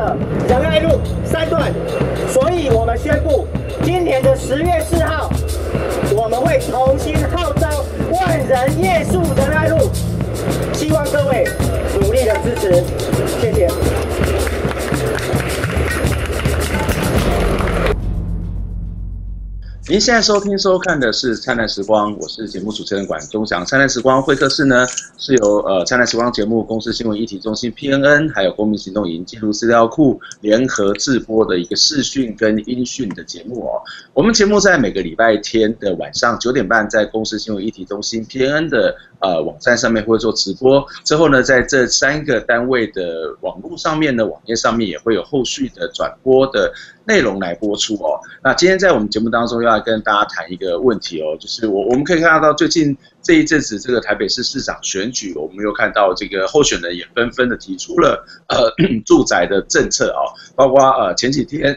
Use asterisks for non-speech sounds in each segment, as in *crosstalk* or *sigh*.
的仁爱路三段，所以我们宣布，今年的十月四号，我们会重新号召万人夜宿仁爱路，希望各位努力的支持，谢谢。您现在收听收看的是《灿烂时光》，我是节目主持人管中祥。《灿烂时光》会客室呢，是由呃《灿烂时光》节目公司新闻议题中心 PNN，还有公民行动营记录资料库联合制播的一个视讯跟音讯的节目哦。我们节目在每个礼拜天的晚上九点半，在公司新闻议题中心 PNN 的呃网站上面会做直播，之后呢，在这三个单位的网络上面呢，网页上面也会有后续的转播的内容来播出哦。那今天在我们节目当中要跟大家谈一个问题哦，就是我我们可以看到最近这一阵子这个台北市市长选举，我们又看到这个候选人也纷纷的提出了呃 *clears throat* 住宅的政策哦，包括呃前几天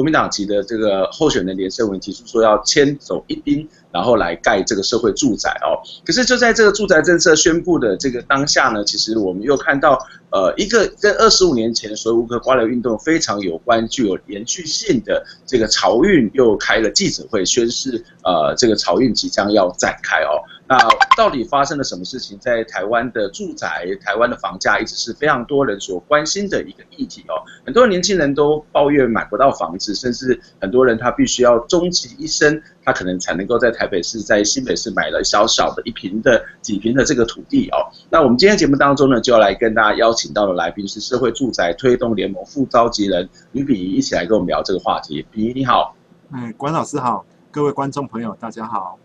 国民党籍的这个候选人连胜文提出说要迁走一兵。然后来盖这个社会住宅哦，可是就在这个住宅政策宣布的这个当下呢，其实我们又看到，呃，一个跟二十五年前所谓无壳瓜流运动非常有关、具有延续性的这个潮运又开了记者会，宣示呃这个潮运即将要展开哦。那到底发生了什么事情？在台湾的住宅、台湾的房价一直是非常多人所关心的一个议题哦。很多年轻人都抱怨买不到房子，甚至很多人他必须要终其一生，他可能才能够在台北市、在新北市买了小小的一平的、几平的这个土地哦。那我们今天节目当中呢，就要来跟大家邀请到的来宾是社会住宅推动联盟副召集人吕比仪，一起来跟我们聊这个话题。比仪你好，哎，关老师好，各位观众朋友大家好。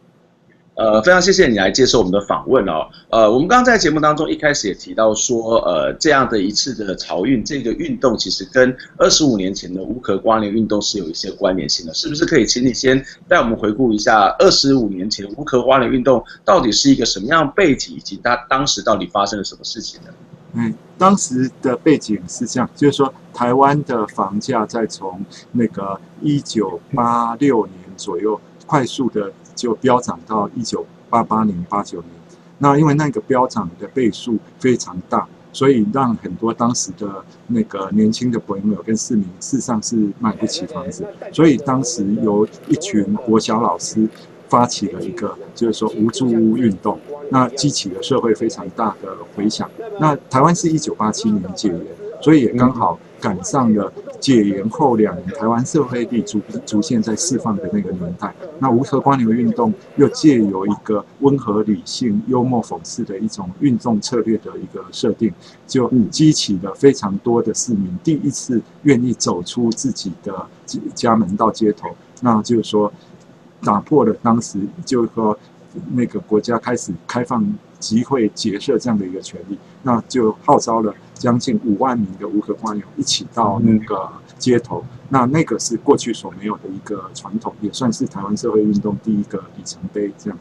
呃，非常谢谢你来接受我们的访问哦。呃，我们刚刚在节目当中一开始也提到说，呃，这样的一次的潮运，这个运动其实跟二十五年前的无壳瓜联运动是有一些关联性的，是不是可以请你先带我们回顾一下二十五年前无壳瓜联运动到底是一个什么样背景，以及它当时到底发生了什么事情呢？嗯，当时的背景是这样，就是说台湾的房价在从那个一九八六年左右快速的。就飙涨到一九八八年、八九年，那因为那个飙涨的倍数非常大，所以让很多当时的那个年轻的朋友跟市民事实上是买不起房子，所以当时由一群国小老师发起了一个就是说无住屋运动，那激起了社会非常大的回响。那台湾是一九八七年戒严，所以也刚好赶上了。解严后两年，台湾社会力逐逐渐在释放的那个年代，那无壳瓜牛运动又借由一个温和、理性、幽默、讽刺的一种运动策略的一个设定，就激起了非常多的市民第一次愿意走出自己的家门到街头，那就是说打破了当时就是说那个国家开始开放集会结社这样的一个权利，那就号召了。将近五万名的无壳瓜牛一起到那个街头，那那个是过去所没有的一个传统，也算是台湾社会运动第一个里程碑。这样，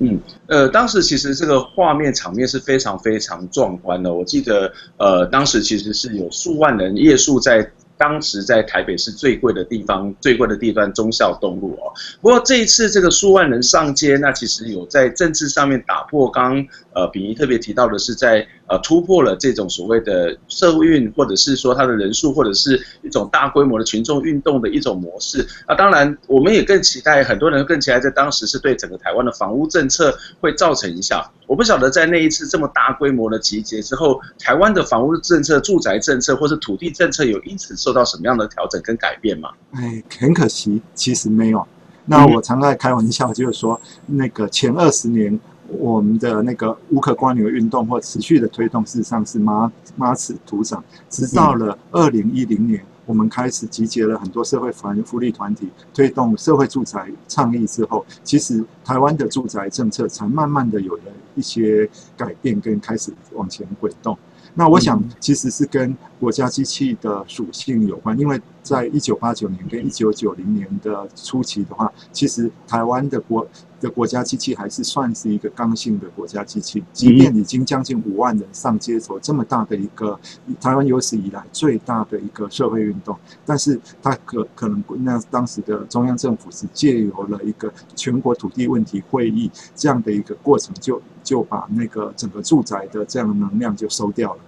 嗯，呃，当时其实这个画面场面是非常非常壮观的。我记得，呃，当时其实是有数万人夜宿在当时在台北市最贵的地方，最贵的地段忠孝东路哦。不过这一次这个数万人上街，那其实有在政治上面打破。刚呃，秉仪特别提到的是在呃突破了这种所谓的社运，或者是说它的人数，或者是一种大规模的群众运动的一种模式。那当然，我们也更期待，很多人更期待在当时是对整个台湾的房屋政策会造成影响。我不晓得在那一次这么大规模的集结之后，台湾的房屋政策、住宅政策或是土地政策有因此受到什么样的调整跟改变吗？哎，很可惜，其实没有。那我常在开玩笑，就是说，那个前二十年我们的那个乌克瓜牛运动或持续的推动，事实上是马马齿土长，直到了二零一零年。我们开始集结了很多社会团福利团体，推动社会住宅倡议之后，其实台湾的住宅政策才慢慢的有了一些改变，跟开始往前滚动。那我想，其实是跟国家机器的属性有关，因为在一九八九年跟一九九零年的初期的话，其实台湾的国的国家机器还是算是一个刚性的国家机器，即便已经将近五万人上街头，这么大的一个台湾有史以来最大的一个社会运动，但是它可可能那当时的中央政府是借由了一个全国土地问题会议这样的一个过程，就就把那个整个住宅的这样的能量就收掉了。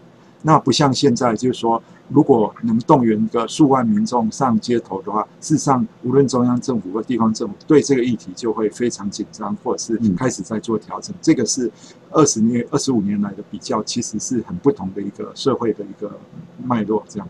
那不像现在，就是说，如果能动员个数万民众上街头的话，事实上，无论中央政府或地方政府对这个议题就会非常紧张，或者是开始在做调整。这个是二十年、二十五年来的比较，其实是很不同的一个社会的一个脉络。这样。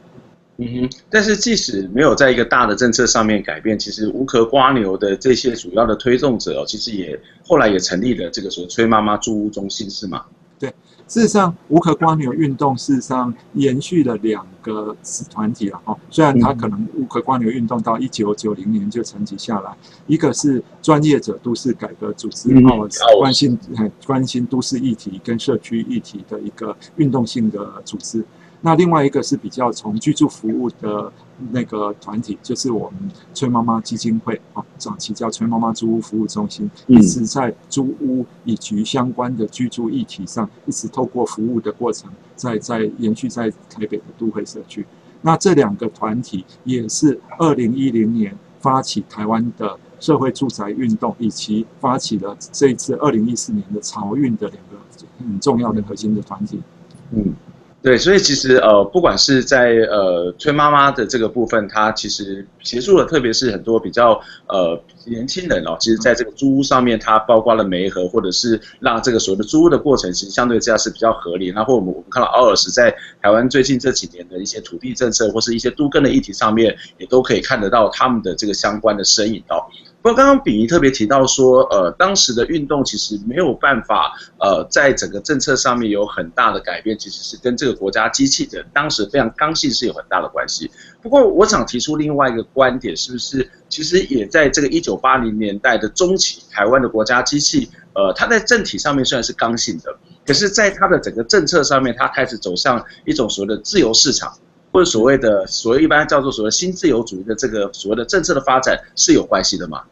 嗯哼。但是即使没有在一个大的政策上面改变，其实无壳瓜牛的这些主要的推动者，其实也后来也成立了这个所谓“崔妈妈住屋中心”，是吗？对。事实上，无壳瓜牛运动事实上延续了两个子团体了哈。虽然它可能无壳瓜牛运动到一九九零年就沉寂下来，一个是专业者都市改革组织，哦，关心关心都市议题跟社区议题的一个运动性的组织。那另外一个是比较从居住服务的那个团体，就是我们崔妈妈基金会啊，早期叫崔妈妈租屋服务中心，一直在租屋以及相关的居住议题上，一直透过服务的过程，在在延续在台北的都会社区。那这两个团体也是二零一零年发起台湾的社会住宅运动，以及发起了这一次二零一四年的潮运的两个很重要的核心的团体。嗯。对，所以其实呃，不管是在呃崔妈妈的这个部分，她其实协助了，特别是很多比较呃年轻人哦，其实在这个租屋上面，它包括了煤核，或者是让这个所谓的租屋的过程，其实相对之下是比较合理。那或我们我们看到奥尔斯在台湾最近这几年的一些土地政策，或是一些都更的议题上面，也都可以看得到他们的这个相关的身影哦。不过刚刚秉仪特别提到说，呃，当时的运动其实没有办法，呃，在整个政策上面有很大的改变，其实是跟这个国家机器的当时非常刚性是有很大的关系。不过我想提出另外一个观点，是不是其实也在这个一九八零年代的中期，台湾的国家机器，呃，它在政体上面虽然是刚性的，可是在它的整个政策上面，它开始走向一种所谓的自由市场。或者所谓的所谓一般叫做所谓新自由主义的这个所谓的政策的发展是有关系的吗？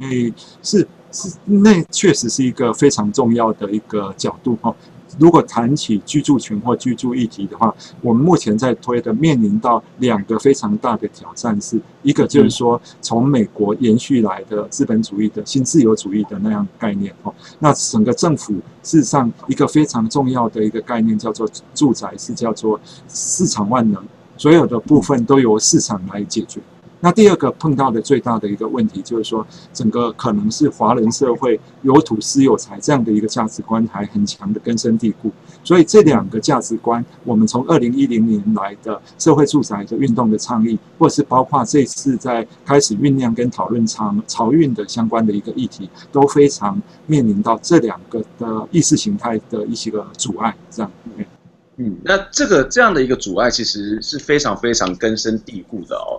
诶，是是，那确实是一个非常重要的一个角度哈。如果谈起居住权或居住议题的话，我们目前在推的面临到两个非常大的挑战，是一个就是说从美国延续来的资本主义的新自由主义的那样概念哦。那整个政府事实上一个非常重要的一个概念叫做住宅是叫做市场万能。所有的部分都由市场来解决。那第二个碰到的最大的一个问题，就是说，整个可能是华人社会有土私有财这样的一个价值观还很强的根深蒂固。所以这两个价值观，我们从二零一零年来的社会住宅的运动的倡议，或是包括这次在开始酝酿跟讨论长漕运的相关的一个议题，都非常面临到这两个的意识形态的一些个阻碍，这样。嗯，那这个这样的一个阻碍其实是非常非常根深蒂固的哦。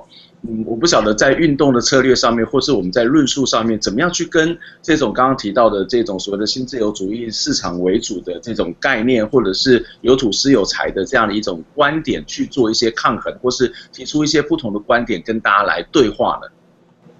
嗯，我不晓得在运动的策略上面，或是我们在论述上面，怎么样去跟这种刚刚提到的这种所谓的新自由主义市场为主的这种概念，或者是有土私有财的这样的一种观点去做一些抗衡，或是提出一些不同的观点跟大家来对话呢？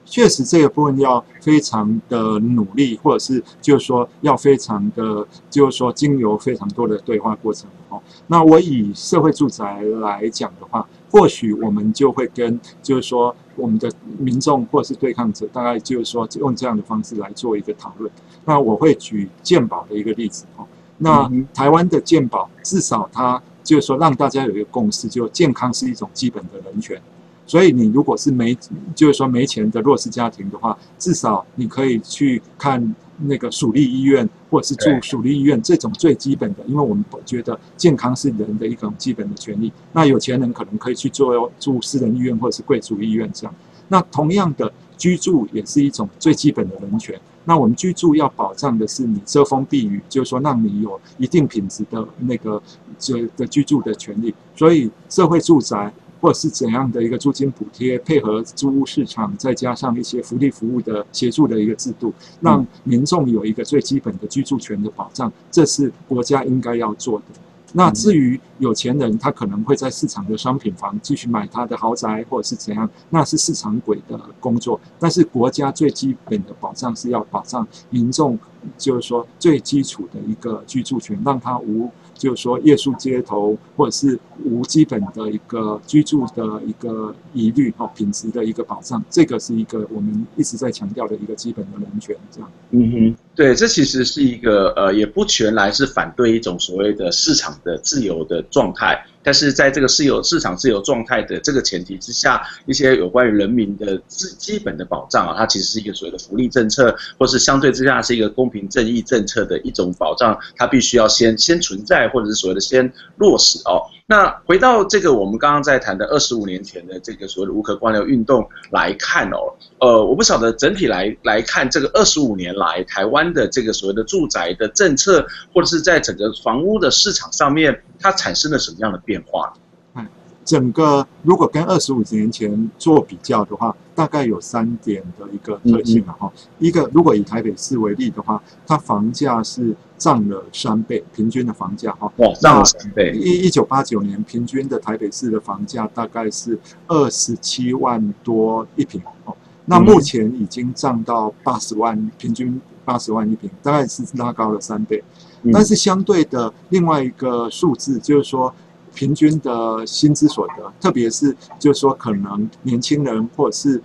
确实，这个部分要非常的努力，或者是就是说要非常的，就是说经由非常多的对话过程哦。那我以社会住宅来讲的话，或许我们就会跟就是说我们的民众或是对抗者，大概就是说用这样的方式来做一个讨论。那我会举健保的一个例子哦。那台湾的健保至少它就是说让大家有一个共识，就健康是一种基本的人权。所以你如果是没就是说没钱的弱势家庭的话，至少你可以去看那个属立医院，或者是住属立医院这种最基本的，因为我们觉得健康是人的一种基本的权利。那有钱人可能可以去做住私人医院或者是贵族医院这样。那同样的居住也是一种最基本的人权。那我们居住要保障的是你遮风避雨，就是说让你有一定品质的那个这的居住的权利。所以社会住宅。或者是怎样的一个租金补贴，配合租屋市场，再加上一些福利服务的协助的一个制度，让民众有一个最基本的居住权的保障，这是国家应该要做的。那至于有钱人，他可能会在市场的商品房继续买他的豪宅，或者是怎样，那是市场轨的工作。但是国家最基本的保障是要保障民众，就是说最基础的一个居住权，让他无。就是说，夜宿街头，或者是无基本的一个居住的一个疑虑，哦，品质的一个保障，这个是一个我们一直在强调的一个基本的人权，这样。嗯哼，对，这其实是一个呃，也不全来是反对一种所谓的市场的自由的状态。但是在这个市有市场自由状态的这个前提之下，一些有关于人民的基基本的保障啊，它其实是一个所谓的福利政策，或是相对之下是一个公平正义政策的一种保障，它必须要先先存在，或者是所谓的先落实哦。那回到这个我们刚刚在谈的二十五年前的这个所谓的无壳官僚运动来看哦，呃，我不晓得整体来来看这个二十五年来台湾的这个所谓的住宅的政策，或者是在整个房屋的市场上面，它产生了什么样的变化？整个如果跟二十五年前做比较的话，大概有三点的一个特性了哈。一个，如果以台北市为例的话，它房价是涨了三倍，平均的房价哈。哇，涨了三倍！一一九八九年平均的台北市的房价大概是二十七万多一平哦。那目前已经涨到八十万，平均八十万一平，大概是拉高了三倍。但是相对的另外一个数字就是说。平均的薪资所得，特别是就是说，可能年轻人或者是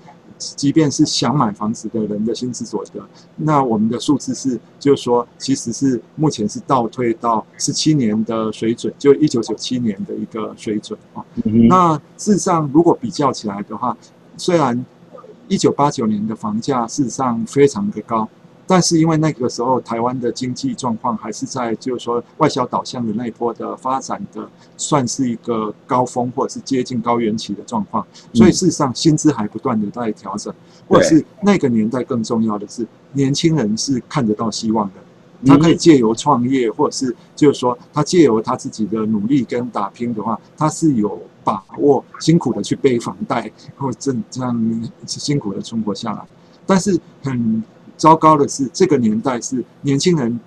即便是想买房子的人的薪资所得，那我们的数字是，就是说，其实是目前是倒退到十七年的水准，就一九九七年的一个水准啊。那事实上，如果比较起来的话，虽然一九八九年的房价事实上非常的高。但是因为那个时候台湾的经济状况还是在就是说外销导向的那一波的发展的算是一个高峰或者是接近高原期的状况，所以事实上薪资还不断的在调整，或者是那个年代更重要的是年轻人是看得到希望的，他可以借由创业或者是就是说他借由他自己的努力跟打拼的话，他是有把握辛苦的去背房贷或这这样辛苦的存活下来，但是很。糟糕的是，这个年代是年轻人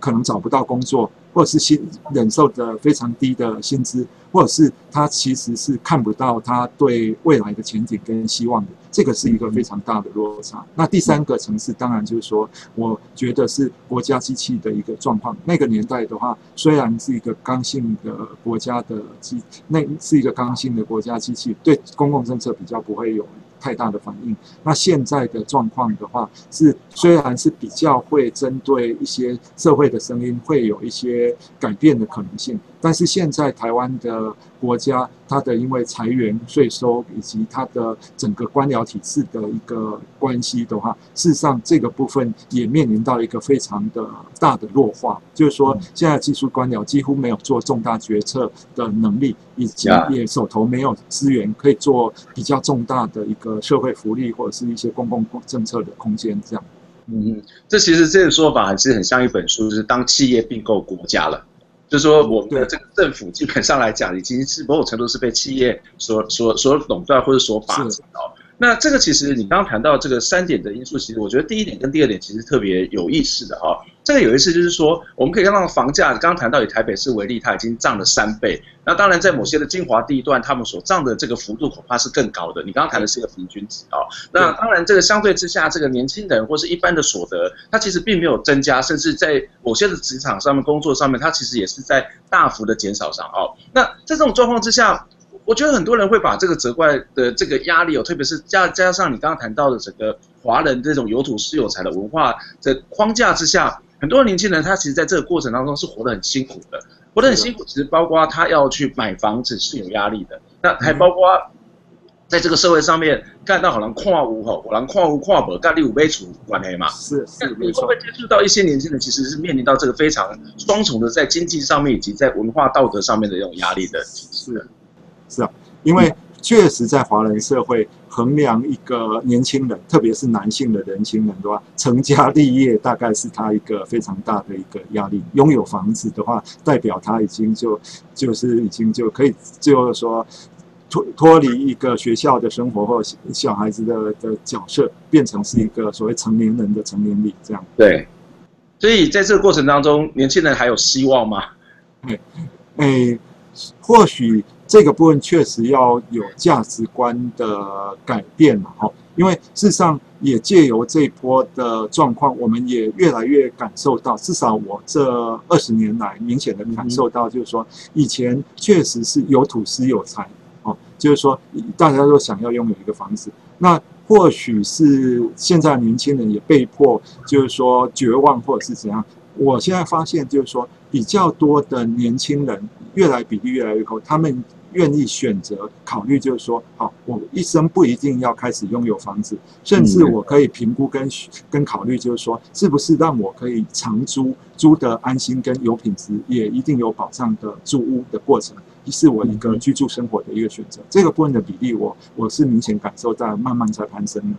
可能找不到工作，或者是薪忍受的非常低的薪资，或者是他其实是看不到他对未来的前景跟希望的，这个是一个非常大的落差。那第三个城市，当然就是说，我觉得是国家机器的一个状况。那个年代的话，虽然是一个刚性的国家的机，那是一个刚性的国家机器，对公共政策比较不会有。太大的反应。那现在的状况的话，是虽然是比较会针对一些社会的声音，会有一些改变的可能性。但是现在台湾的国家，它的因为裁员、税收以及它的整个官僚体制的一个关系的话，事实上这个部分也面临到一个非常的大的弱化。就是说，现在技术官僚几乎没有做重大决策的能力，以及也手头没有资源可以做比较重大的一个社会福利或者是一些公共政策的空间。这样，嗯，这其实这个说法还是很像一本书，就是当企业并购国家了。就是说，我们的这个政府基本上来讲，已经是某种程度是被企业所所所垄断或者所把持哦。那这个其实你刚刚谈到这个三点的因素，其实我觉得第一点跟第二点其实特别有意思的哈。这个有意思就是说，我们可以看到房价，刚刚谈到以台北市为例，它已经涨了三倍。那当然在某些的精华地段，他们所涨的这个幅度恐怕是更高的。你刚刚谈的是一个平均值啊。那当然这个相对之下，这个年轻人或是一般的所得，它其实并没有增加，甚至在某些的职场上面工作上面，它其实也是在大幅的减少上哦。那在这种状况之下。我觉得很多人会把这个责怪的这个压力哦，特别是加加上你刚刚谈到的整个华人这种有土是有财的文化的框架之下，很多年轻人他其实在这个过程当中是活得很辛苦的，活得很辛苦，其实包括他要去买房子是有压力的，那还包括。在这个社会上面干到好像跨屋吼，好像跨屋跨博，干力五杯楚关黑嘛。是是你会不会接触到一些年轻人，其实是面临到这个非常双重的，在经济上面以及在文化道德上面的这种压力的？是是啊，因为确实在华人社会衡量一个年轻人，特别是男性的年轻人的话，成家立业大概是他一个非常大的一个压力。拥有房子的话，代表他已经就就是已经就可以就是说。脱脱离一个学校的生活或小孩子的的角色，变成是一个所谓成年人的成年礼，这样。对，所以在这个过程当中，年轻人还有希望吗？哎，哎，或许这个部分确实要有价值观的改变了，哈。因为事实上也借由这一波的状况，我们也越来越感受到，至少我这二十年来明显的感受到，就是说以前确实是有土司有财哦。就是说，大家都想要拥有一个房子，那或许是现在年轻人也被迫，就是说绝望或者是怎样。我现在发现，就是说比较多的年轻人，越来比例越来越高，他们愿意选择考虑，就是说，好，我一生不一定要开始拥有房子，甚至我可以评估跟跟考虑，就是说，是不是让我可以长租，租得安心跟有品质，也一定有保障的住屋的过程。是我一个居住生活的一个选择，这个部分的比例，我我是明显感受到慢慢在攀升的。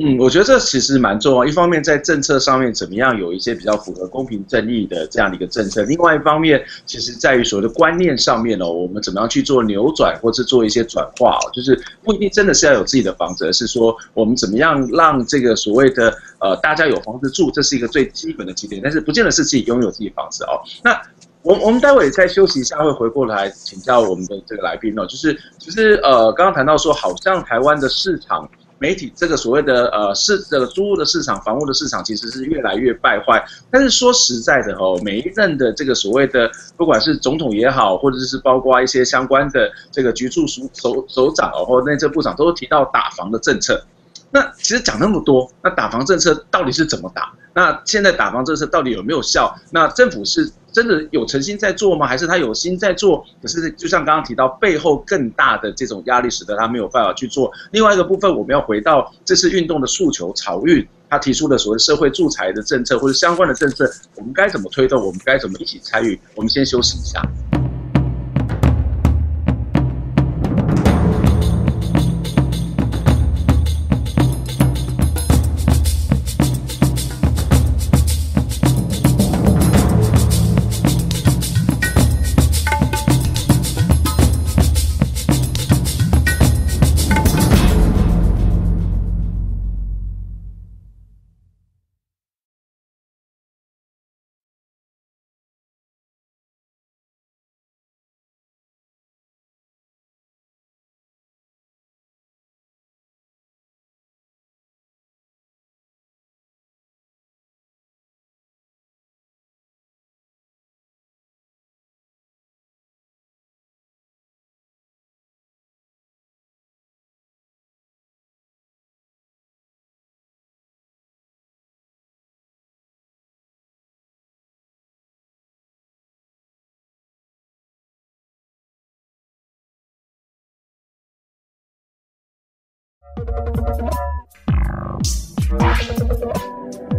嗯，我觉得这其实蛮重要。一方面在政策上面怎么样有一些比较符合公平正义的这样的一个政策，另外一方面，其实在于所谓的观念上面哦，我们怎么样去做扭转或是做一些转化哦，就是不一定真的是要有自己的房子，而是说我们怎么样让这个所谓的呃大家有房子住，这是一个最基本的基点，但是不见得是自己拥有自己房子哦。那我我们待会再休息一下，会回过来请教我们的这个来宾哦。就是其实呃，刚刚谈到说，好像台湾的市场媒体这个所谓的呃市这个租屋的市场、房屋的市场，其实是越来越败坏。但是说实在的哦，每一任的这个所谓的不管是总统也好，或者是包括一些相关的这个局处首首首长哦，或内政部长，都提到打房的政策。那其实讲那么多，那打房政策到底是怎么打？那现在打房政策到底有没有效？那政府是？真的有诚心在做吗？还是他有心在做？可是就像刚刚提到，背后更大的这种压力，使得他没有办法去做。另外一个部分，我们要回到这次运动的诉求，草运他提出的所谓社会助财的政策或者相关的政策，我们该怎么推动？我们该怎么一起参与？我们先休息一下。Thank you.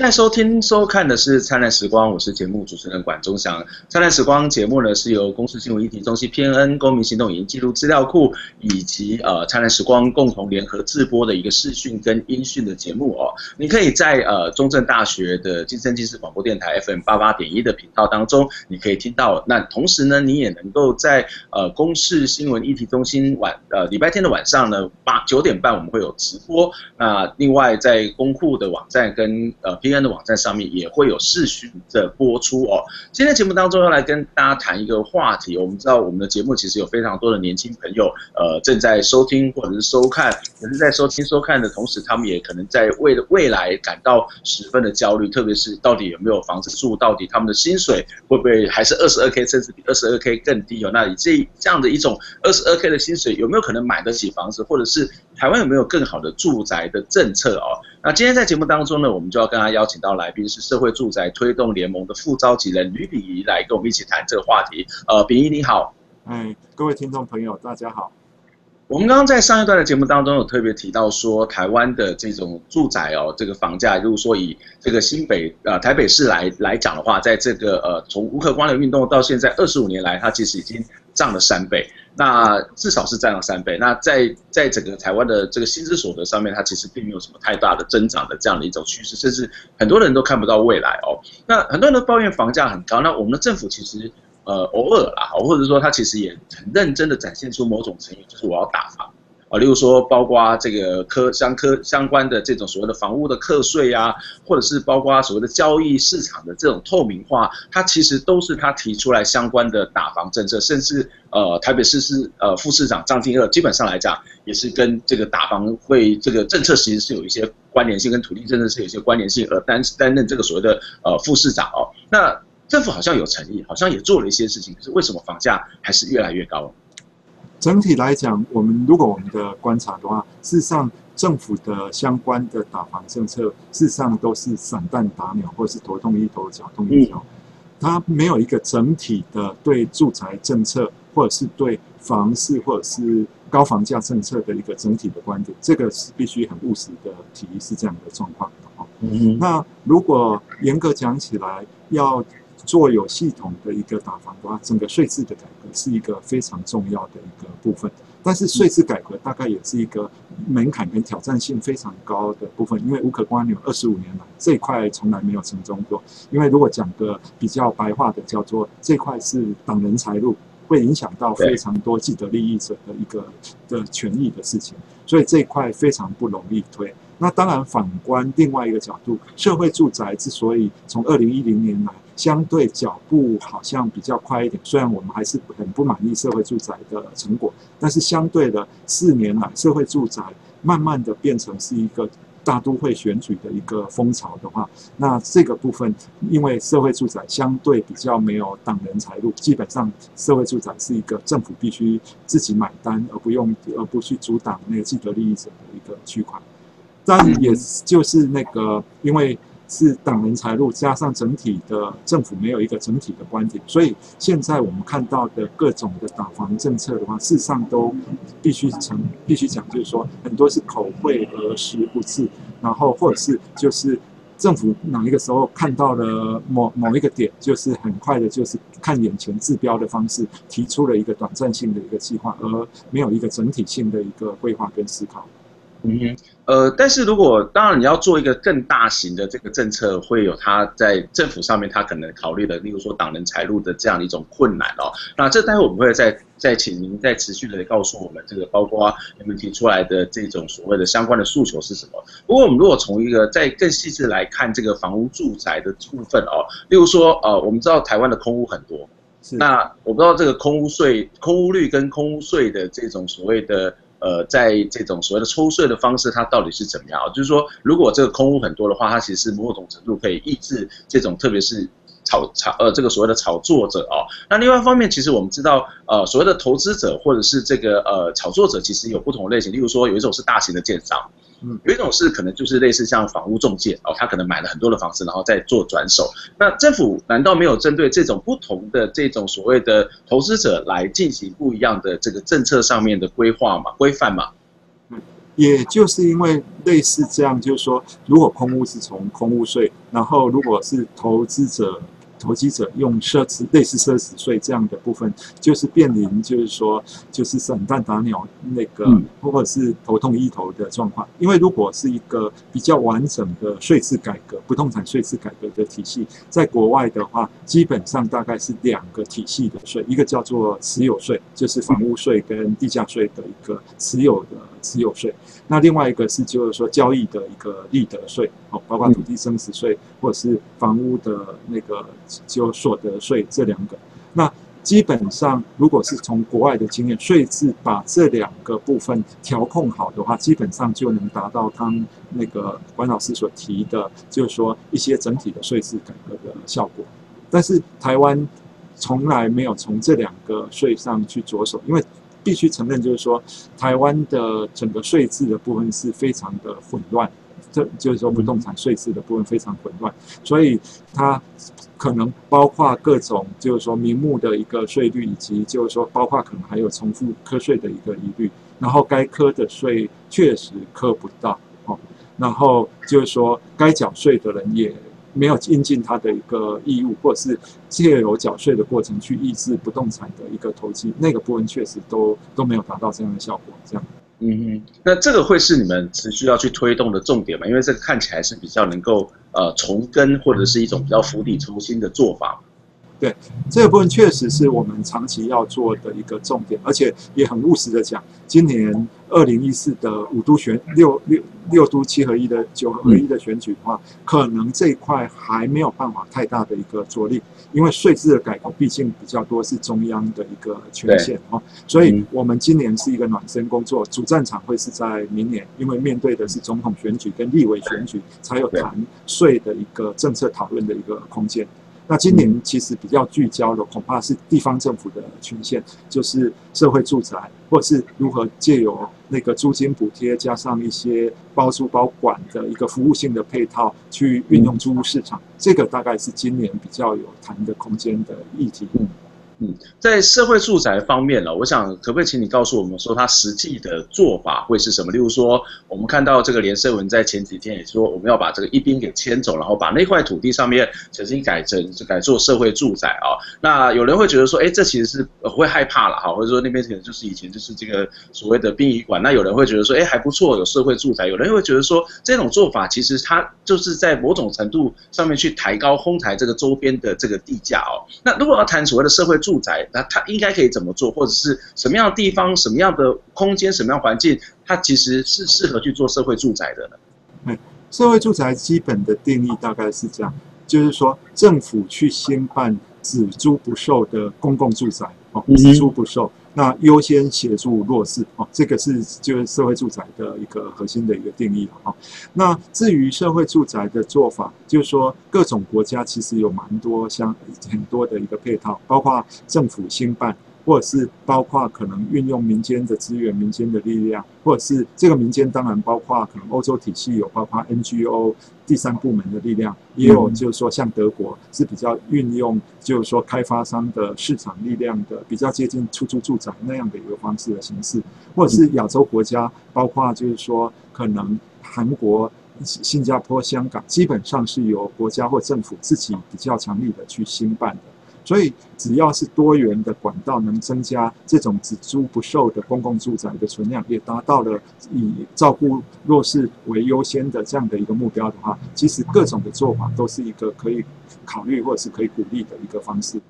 现在收听、收看的是《灿烂时光》，我是节目主持人管中祥。《灿烂时光》节目呢是由公司新闻议题中心 PN、公民行动影音记录资料库以及呃《灿烂时光》共同联合制播的一个视讯跟音讯的节目哦。你可以在呃中正大学的金声金视广播电台 FM 八八点一的频道当中，你可以听到。那同时呢，你也能够在呃公视新闻议题中心晚呃礼拜天的晚上呢八九点半我们会有直播。那另外在公库的网站跟呃 PN 的网站上面也会有视讯的播出哦。今天节目当中要来跟大家谈一个话题，我们知道我们的节目其实有非常多的年轻朋友，呃，正在收听或者是收看，可是，在收听收看的同时，他们也可能在为了未来感到十分的焦虑，特别是到底有没有房子住，到底他们的薪水会不会还是二十二 K，甚至比二十二 K 更低哦？那以这这样的一种二十二 K 的薪水，有没有可能买得起房子，或者是台湾有没有更好的住宅的政策哦？那今天在节目当中呢，我们就要跟他邀请到来宾是社会住宅推动联盟的副召集人吕炳仪来跟我们一起谈这个话题。呃，炳仪你好，哎，各位听众朋友，大家好。我们刚刚在上一段的节目当中有特别提到说，台湾的这种住宅哦，这个房价，如果说以这个新北呃台北市来来讲的话，在这个呃从无可光流运动到现在二十五年来，它其实已经涨了三倍，那至少是涨了三倍。那在在整个台湾的这个薪资所得上面，它其实并没有什么太大的增长的这样的一种趋势，甚至很多人都看不到未来哦。那很多人都抱怨房价很高，那我们的政府其实。呃，偶尔啦，或者说他其实也很认真的展现出某种诚意，就是我要打房啊，例如说包括这个科相科相关的这种所谓的房屋的课税啊，或者是包括所谓的交易市场的这种透明化，它其实都是他提出来相关的打房政策，甚至呃台北市市呃副市长张金二基本上来讲也是跟这个打房会这个政策其实是有一些关联性，跟土地政策是有一些关联性，而担担任这个所谓的呃副市长哦，那。政府好像有诚意，好像也做了一些事情，可是为什么房价还是越来越高？整体来讲，我们如果我们的观察的话，事实上政府的相关的打房政策，事实上都是散弹打鸟，或是头痛医头，脚痛医脚，它没有一个整体的对住宅政策，或者是对房市或者是高房价政策的一个整体的观点，这个是必须很务实的提，是这样的状况的哦。那如果严格讲起来，要做有系统的一个打房的话，整个税制的改革是一个非常重要的一个部分。但是税制改革大概也是一个门槛跟挑战性非常高的部分，因为无可刮牛二十五年来这一块从来没有成功过。因为如果讲个比较白话的，叫做这块是挡人财路，会影响到非常多既得利益者的一个的权益的事情，所以这一块非常不容易推。那当然反观另外一个角度，社会住宅之所以从二零一零年来。相对脚步好像比较快一点，虽然我们还是很不满意社会住宅的成果，但是相对的四年来，社会住宅慢慢的变成是一个大都会选举的一个风潮的话，那这个部分因为社会住宅相对比较没有挡人财路，基本上社会住宅是一个政府必须自己买单，而不用而不去阻挡那个既得利益者的一个区块，当然也就是那个因为。是党人财路，加上整体的政府没有一个整体的观点，所以现在我们看到的各种的打房政策的话，事实上都必须成必须讲，就是说很多是口惠而实不至，然后或者是就是政府哪一个时候看到了某某一个点，就是很快的，就是看眼前治标的方式，提出了一个短暂性的一个计划，而没有一个整体性的一个规划跟思考。嗯哼，呃，但是如果当然你要做一个更大型的这个政策，会有它在政府上面它可能考虑的，例如说党人财路的这样的一种困难哦。那这待会我们会再再请您再持续的告诉我们，这个包括你们提出来的这种所谓的相关的诉求是什么。不过我们如果从一个再更细致来看这个房屋住宅的部分哦，例如说呃，我们知道台湾的空屋很多，那我不知道这个空屋税、空屋率跟空屋税的这种所谓的。呃，在这种所谓的抽税的方式，它到底是怎么样？就是说，如果这个空屋很多的话，它其实是某种程度可以抑制这种，特别是炒炒呃这个所谓的炒作者哦。那另外一方面，其实我们知道，呃，所谓的投资者或者是这个呃炒作者，其实有不同类型。例如说，有一种是大型的建商。嗯，有一种是可能就是类似像房屋中介哦，他可能买了很多的房子，然后再做转手。那政府难道没有针对这种不同的这种所谓的投资者来进行不一样的这个政策上面的规划嘛、规范嘛？嗯，也就是因为类似这样，就是说，如果空屋是从空屋税，然后如果是投资者投机者用奢侈类似奢侈税这样的部分，就是面临就是说就是散弹打鸟那个嗯或者是头痛医头的状况。因为如果是一个比较完整的税制改革、不动产税制改革的体系，在国外的话，基本上大概是两个体系的税，一个叫做持有税，就是房屋税跟地价税的一个持有的持有税。那另外一个是就是说交易的一个利得税，哦，包括土地增值税或者是房屋的那个就所得税这两个。那基本上如果是从国外的经验，税制把这两个部分调控好的话，基本上就能达到他那个关老师所提的，就是说一些整体的税制改革的效果。但是台湾从来没有从这两个税上去着手，因为必须承认，就是说台湾的整个税制的部分是非常的混乱，这就是说不动产税制的部分非常混乱，所以它可能包括各种就是说名目的一个税率，以及就是说包括可能还有重复课税的一个疑虑，然后该科的税确实科不到哦，然后就是说该缴税的人也。没有尽尽他的一个义务，或者是借由缴税的过程去抑制不动产的一个投机，那个部分确实都都没有达到这样的效果。这样，嗯嗯，那这个会是你们持续要去推动的重点吗？因为这个看起来是比较能够呃重根，或者是一种比较釜底抽薪的做法。这个部分确实是我们长期要做的一个重点，而且也很务实的讲，今年二零一四的五都选六六六都七合一的九合一的选举的话，可能这一块还没有办法太大的一个着力，因为税制的改革毕竟比较多是中央的一个权限哦，所以我们今年是一个暖身工作，主战场会是在明年，因为面对的是总统选举跟立委选举，才有谈税的一个政策讨论的一个空间。那今年其实比较聚焦的，恐怕是地方政府的权限，就是社会住宅，或者是如何借由那个租金补贴，加上一些包租包管的一个服务性的配套，去运用租屋市场。这个大概是今年比较有谈的空间的议题。嗯，在社会住宅方面呢，我想可不可以请你告诉我们说，它实际的做法会是什么？例如说，我们看到这个连胜文在前几天也说，我们要把这个一兵给迁走，然后把那块土地上面重新改成改做社会住宅啊。那有人会觉得说，哎，这其实是会害怕了哈，或者说那边可能就是以前就是这个所谓的殡仪馆。那有人会觉得说，哎，还不错，有社会住宅。有人会觉得说，这种做法其实它就是在某种程度上面去抬高、哄抬这个周边的这个地价哦。那如果要谈所谓的社会住宅，那它应该可以怎么做，或者是什么样的地方、什么样的空间、什么样环境，它其实是适合去做社会住宅的呢？社会住宅基本的定义大概是这样，就是说政府去兴办只租不售的公共住宅，哦，只租不售，那优先协助弱势，哦，这个是就是社会住宅的一个核心的一个定义了，哈。那至于社会住宅的做法，就是说各种国家其实有蛮多像很多的一个配套，包括政府兴办。或者是包括可能运用民间的资源、民间的力量，或者是这个民间当然包括可能欧洲体系有包括 NGO 第三部门的力量，也有就是说像德国是比较运用就是说开发商的市场力量的比较接近出租住宅那样的一个方式的形式，或者是亚洲国家包括就是说可能韩国、新加坡、香港基本上是由国家或政府自己比较强力的去兴办的。所以，只要是多元的管道能增加这种只租不售的公共住宅的存量，也达到了以照顾弱势为优先的这样的一个目标的话，其实各种的做法都是一个可以考虑或者是可以鼓励的一个方式。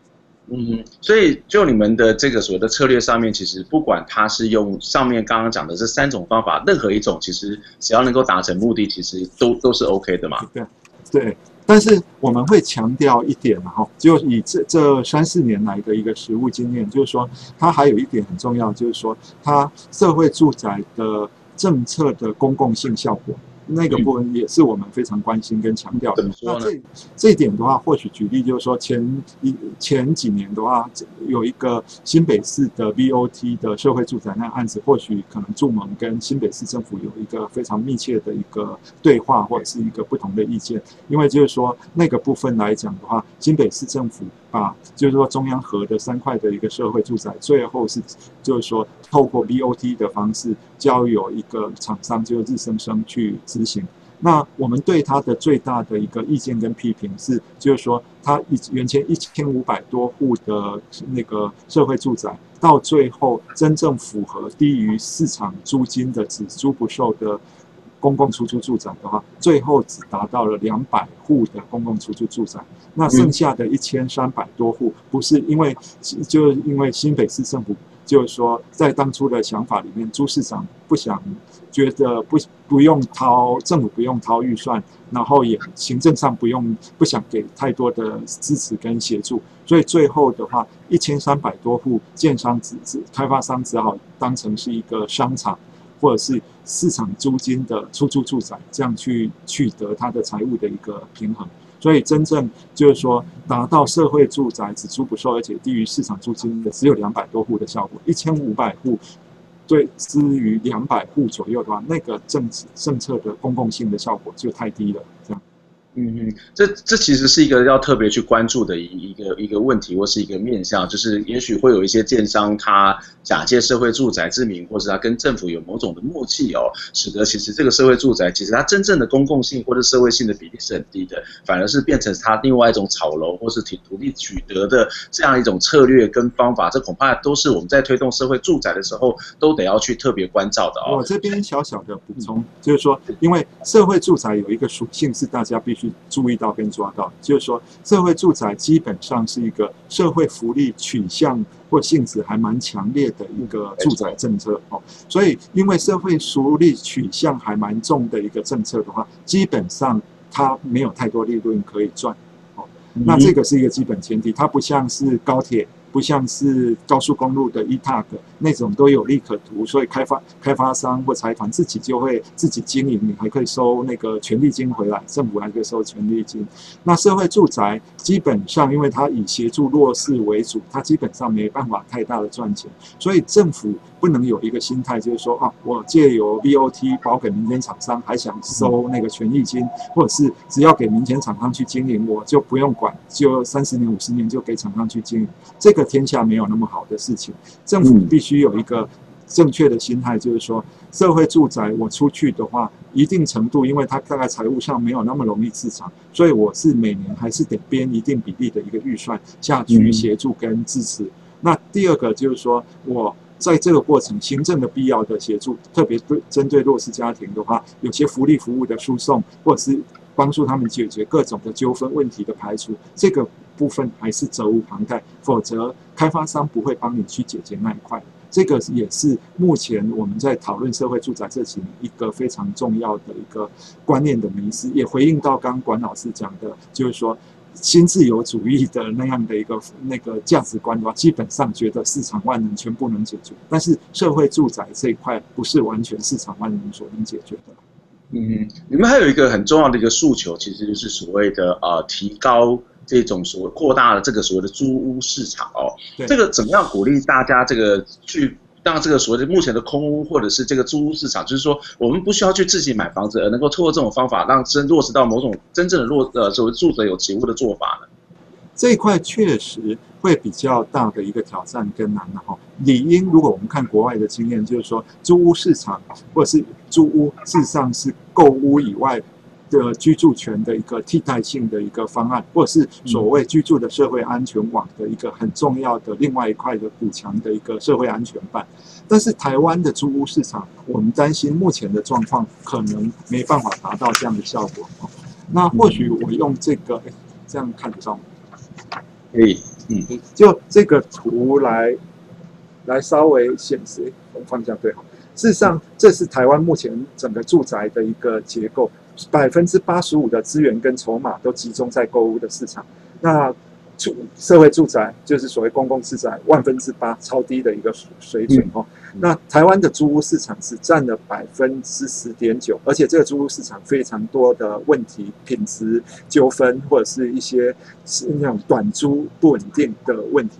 嗯，所以就你们的这个所谓的策略上面，其实不管它是用上面刚刚讲的这三种方法，任何一种，其实只要能够达成目的，其实都都是 OK 的嘛。对，对。但是我们会强调一点哈，就以这这三四年来的一个实务经验，就是说它还有一点很重要，就是说它社会住宅的政策的公共性效果。那个部分也是我们非常关心跟强调的。那这这一点的话，或许举例就是说，前一前几年的话，有一个新北市的 BOT 的社会住宅那案子，或许可能驻盟跟新北市政府有一个非常密切的一个对话，或者是一个不同的意见。因为就是说，那个部分来讲的话，新北市政府把就是说中央核的三块的一个社会住宅，最后是就是说透过 BOT 的方式交由一个厂商，就是日生生去。执行，那我们对它的最大的一个意见跟批评是，就是说它一原先一千五百多户的那个社会住宅，到最后真正符合低于市场租金的只租不售的。公共出租住宅的话，最后只达到了两百户的公共出租住宅，那剩下的一千三百多户，不是因为，就因为新北市政府就是说，在当初的想法里面，朱市长不想，觉得不不用掏政府不用掏预算，然后也行政上不用不想给太多的支持跟协助，所以最后的话，一千三百多户建商只只开发商只好当成是一个商场。或者是市场租金的出租住宅，这样去取得它的财务的一个平衡，所以真正就是说达到社会住宅只租不售，而且低于市场租金的只有两百多户的效果，一千五百户对之于两百户左右的话，那个政政策的公共性的效果就太低了，这样。嗯嗯，这这其实是一个要特别去关注的一一个一个问题，或是一个面向，就是也许会有一些建商他假借社会住宅之名，或是他跟政府有某种的默契哦，使得其实这个社会住宅其实它真正的公共性或者社会性的比例是很低的，反而是变成它另外一种炒楼或是土土地取得的这样一种策略跟方法，这恐怕都是我们在推动社会住宅的时候都得要去特别关照的哦。我这边小小的补充，就是说，因为社会住宅有一个属性是大家必须。去注意到跟抓到，就是说，社会住宅基本上是一个社会福利取向或性质还蛮强烈的一个住宅政策哦。所以，因为社会福利取向还蛮重的一个政策的话，基本上它没有太多利润可以赚哦。那这个是一个基本前提，它不像是高铁。不像是高速公路的 e-tag 那种都有利可图，所以开发开发商或财团自己就会自己经营，你还可以收那个权利金回来，政府还可以收权利金。那社会住宅基本上，因为它以协助弱势为主，它基本上没办法太大的赚钱，所以政府不能有一个心态，就是说啊，我借由 BOT 包给民间厂商，还想收那个权益金，或者是只要给民间厂商去经营，我就不用管，就三十年五十年就给厂商去经营，这个。天下没有那么好的事情，政府必须有一个正确的心态，就是说，社会住宅我出去的话，一定程度，因为它大概财务上没有那么容易自偿，所以我是每年还是得编一定比例的一个预算下去协助跟支持。那第二个就是说，我在这个过程行政的必要的协助，特别对针对弱势家庭的话，有些福利服务的输送，或者是帮助他们解决各种的纠纷问题的排除，这个。部分还是责无旁贷，否则开发商不会帮你去解决那一块。这个也是目前我们在讨论社会住宅这几年一个非常重要的一个观念的迷失，也回应到刚管老师讲的，就是说新自由主义的那样的一个那个价值观的话，基本上觉得市场万能全部能解决，但是社会住宅这一块不是完全市场万能所能解决的。嗯，你们还有一个很重要的一个诉求，其实就是所谓的呃提高。这种所谓扩大了这个所谓的租屋市场哦，这个怎么样鼓励大家这个去让这个所谓的目前的空屋或者是这个租屋市场，就是说我们不需要去自己买房子，而能够透过这种方法让真落实到某种真正的落呃所谓住者有其屋的做法呢？这一块确实会比较大的一个挑战跟难的哈。理应如果我们看国外的经验，就是说租屋市场或者是租屋事实上是购屋以外。的居住权的一个替代性的一个方案，或者是所谓居住的社会安全网的一个很重要的另外一块的补强的一个社会安全办。但是台湾的租屋市场，我们担心目前的状况可能没办法达到这样的效果。那或许我用这个，这样看得到吗？可以，嗯，就这个图来来稍微显示，我放下对好。事实上，这是台湾目前整个住宅的一个结构。百分之八十五的资源跟筹码都集中在购物的市场，那住社会住宅就是所谓公共住宅，万分之八超低的一个水准哦。那台湾的租屋市场只占了百分之十点九，而且这个租屋市场非常多的问题，品质纠纷或者是一些是那种短租不稳定的问题。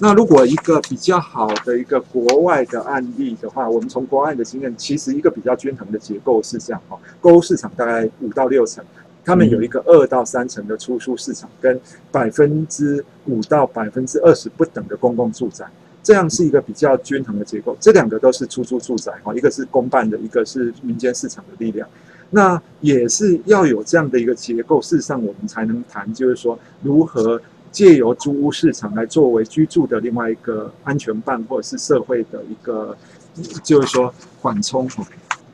那如果一个比较好的一个国外的案例的话，我们从国外的经验，其实一个比较均衡的结构是这样哦，购物市场大概五到六成，他们有一个二到三成的出租市场，跟百分之五到百分之二十不等的公共住宅。这样是一个比较均衡的结构，这两个都是出租住宅哈，一个是公办的，一个是民间市场的力量。那也是要有这样的一个结构，事实上我们才能谈，就是说如何借由租屋市场来作为居住的另外一个安全办，或者是社会的一个，就是说缓冲。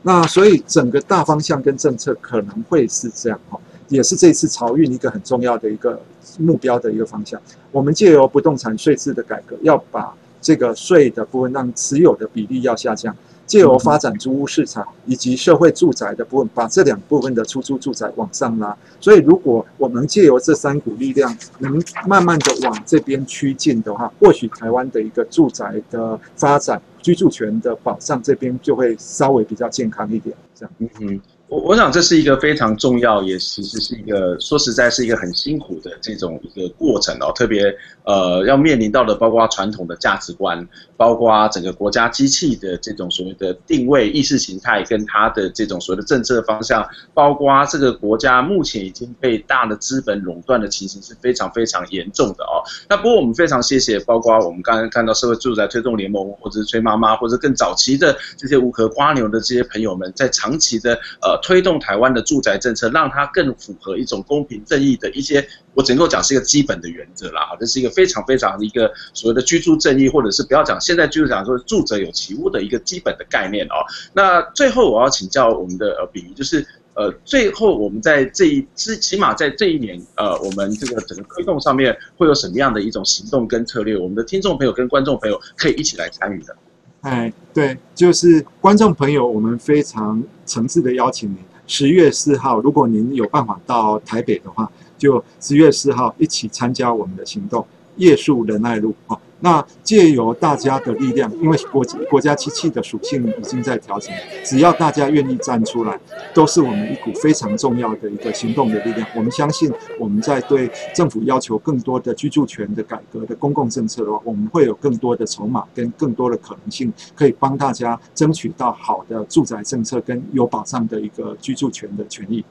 那所以整个大方向跟政策可能会是这样哈，也是这次漕运一个很重要的一个目标的一个方向。我们借由不动产税制的改革，要把这个税的部分让持有的比例要下降。借由发展租屋市场以及社会住宅的部分，把这两部分的出租住宅往上拉。所以，如果我们借由这三股力量，能慢慢的往这边趋近的话，或许台湾的一个住宅的发展、居住权的保障这边就会稍微比较健康一点。这样，嗯哼。我我想这是一个非常重要，也其实是一个说实在是一个很辛苦的这种一个过程哦。特别呃要面临到的，包括传统的价值观，包括整个国家机器的这种所谓的定位意识形态，跟它的这种所谓的政策方向，包括这个国家目前已经被大的资本垄断的情形是非常非常严重的哦。那不过我们非常谢谢，包括我们刚刚看到社会住宅推动联盟，或者是崔妈妈，或者更早期的这些无壳瓜牛的这些朋友们，在长期的呃。推动台湾的住宅政策，让它更符合一种公平正义的一些，我只能够讲是一个基本的原则啦。哈，这是一个非常非常的一个所谓的居住正义，或者是不要讲现在就是讲说住者有其屋的一个基本的概念哦。那最后我要请教我们的呃比喻，就是呃最后我们在这一之起码在这一年呃我们这个整个推动上面会有什么样的一种行动跟策略？我们的听众朋友跟观众朋友可以一起来参与的。哎，对，就是观众朋友，我们非常诚挚的邀请您，十月四号，如果您有办法到台北的话，就十月四号一起参加我们的行动，夜宿仁爱路啊。那借由大家的力量，因为国国家机器的属性已经在调整，只要大家愿意站出来，都是我们一股非常重要的一个行动的力量。我们相信，我们在对政府要求更多的居住权的改革的公共政策的话，我们会有更多的筹码跟更多的可能性，可以帮大家争取到好的住宅政策跟有保障的一个居住权的权益。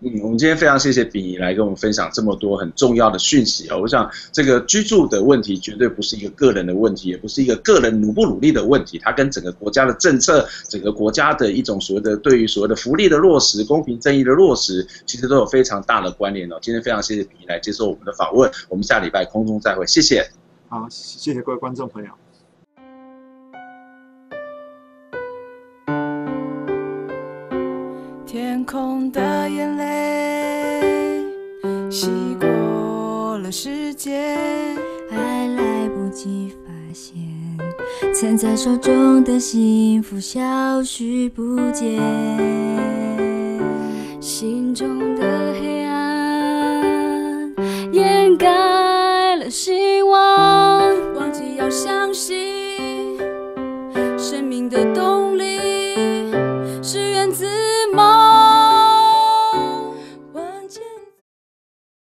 嗯，我们今天非常谢谢秉仪来跟我们分享这么多很重要的讯息啊！我想这个居住的问题绝对不是一个个人的问题，也不是一个个人努不努力的问题，它跟整个国家的政策、整个国家的一种所谓的对于所谓的福利的落实、公平正义的落实，其实都有非常大的关联哦。今天非常谢谢秉仪来接受我们的访问，我们下礼拜空中再会，谢谢。好，谢谢各位观众朋友。空的眼泪洗过了时间还来不及发现藏在手中的幸福消失不见。心中的黑暗掩盖了希望忘记要相信生命的动